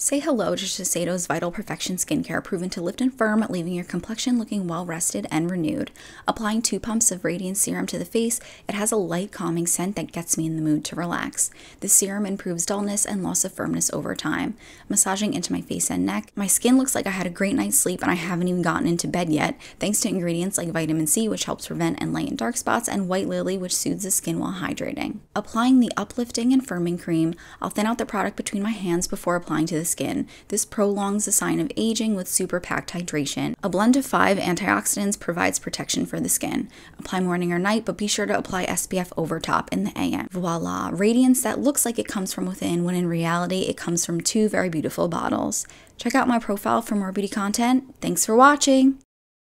Say hello to Shiseido's Vital Perfection skincare, proven to lift and firm, leaving your complexion looking well rested and renewed. Applying two pumps of Radiant Serum to the face, it has a light, calming scent that gets me in the mood to relax. The serum improves dullness and loss of firmness over time. Massaging into my face and neck, my skin looks like I had a great night's sleep and I haven't even gotten into bed yet, thanks to ingredients like vitamin C, which helps prevent and lighten dark spots, and white lily, which soothes the skin while hydrating. Applying the uplifting and firming cream, I'll thin out the product between my hands before applying to the skin. This prolongs the sign of aging with super packed hydration. A blend of five antioxidants provides protection for the skin. Apply morning or night, but be sure to apply SPF over top in the AM. Voila, radiance that looks like it comes from within when in reality it comes from two very beautiful bottles. Check out my profile for more beauty content. Thanks for watching!